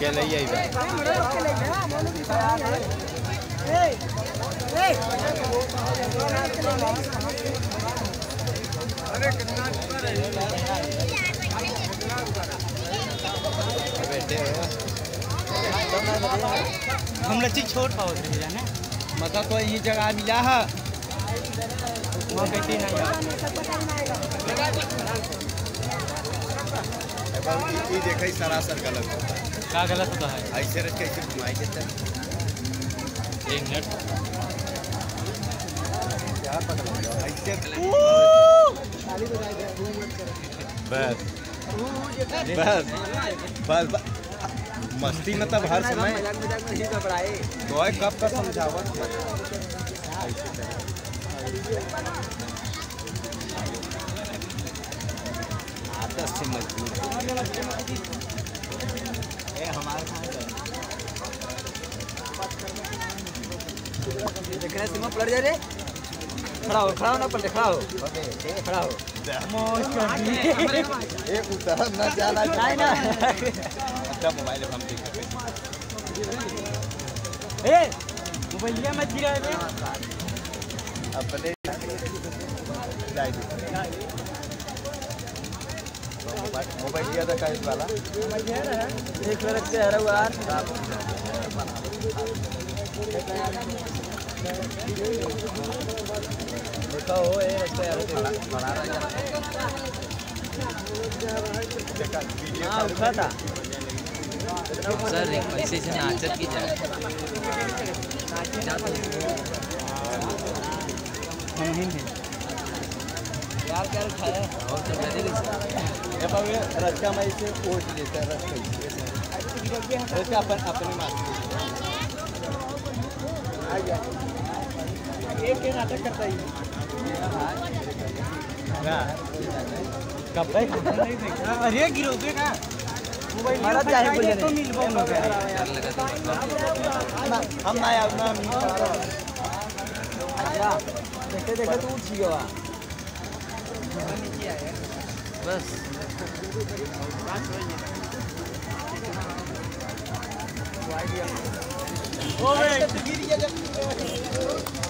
क्या ले आई अरे के की है हो हम लच्ची छोड़ पाओ जाने। मसा तो यही जगह मिला है? वो कहती नहीं यार ये देखा ही सरासर गलत। होता है क्या गलत होता है? ऐसे रख कैसे घुमाई देता है। एक मिनट। बस बस बस मस्ती में तब हर समय तो है कब का समझावत आदत से मजबूर हमारे देख रहे सीमा पलट जा रे खड़ा हो खड़ा हो ना पलटे खड़ा हो खड़ा हो एक उतर न जाना नहीं ना अच्छा मोबाइल हम देख सकते ए मोबाइलिया मत गिरा रे अपने दे। मोबाइल लिया था का इस वाला देख ले रखते है रहुआ उठा था सर एक पैसे से नाचत की जाए हम हिंदी यार क्या उठाया और तो मैंने ये ये रस्का में इसे वोट लेता रस्का रस्का अपन अपनी मास्टर एक के नाटक करता ही कब अरे गिरोगे का मोबाइल मारा चाहे बोले तो मिल तो हम ना आया ना अच्छा देखे देखे तू उठ गया। बस। से चालू बजाओ मैं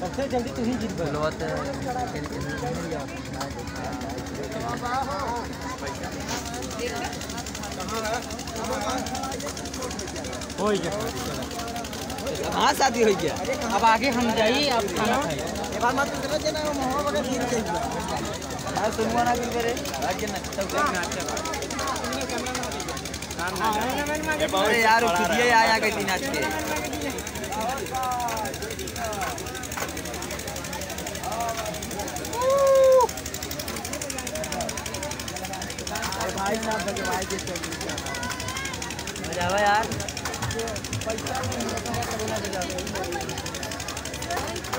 सबसे जल्दी तू ही जीत हो। गया। हाँ शादी हो गया? अब आगे हम जाइए अब खाना खाइए। एक बार मत चला मोह वगैरह यार सुनवा ना गिर करे। राज्य ना अरे यार वो खुद ही आया आज के। भाई साहब भाई के मज़ा आवा यार।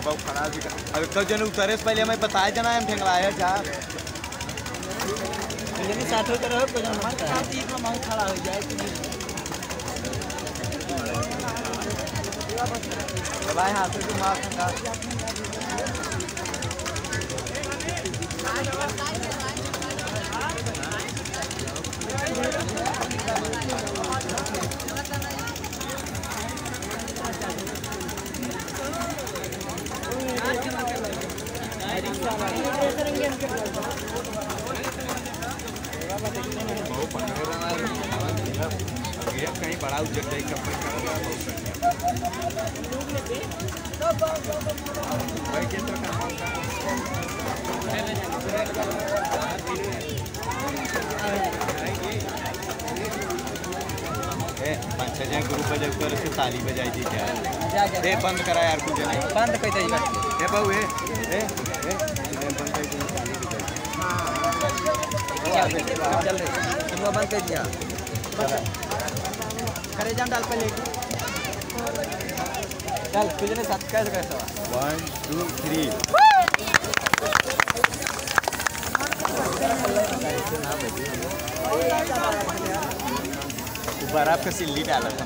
बहुत खराब भी अब कल जन उतरे से पहले हमें बताया जना हम ठेंगलाया जा। यदि साथ होकर रहो तो जन मत आप चीज़ में मांग खड़ा हो जाए भाई हाथ से मार खंगा कहीं बड़ा उजट जाए पाँच छः जन ग्रुप बजे ऊपर से ताली बजाई थी क्या ए बंद करा यार कुछ नहीं बंद कर दे बाबू ए ए ए ए, बंद कर दे ताली बजाई चल रहे बंद कर दिया। खरे जाम डाल पहले। चल तुझे ने साथ कैसे कैसा वन टू थ्री बर्फ़ का सिल्ली डाला था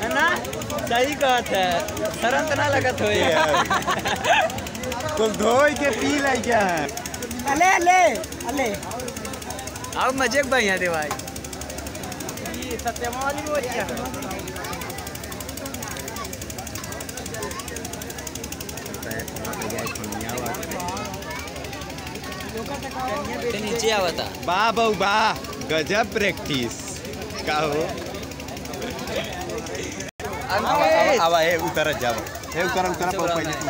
है ना? सही कहत है। शर्म तो ना लगत हो। तो धोई के पी ले क्या है? अले अले अले। आओ मज़े के बढ़िया दे भाई। ते नीचे आवा था वाह बहु वाह गजब प्रैक्टिस का हो? आवा आवा उतर जाओ हे उतर उतर पहिले तू।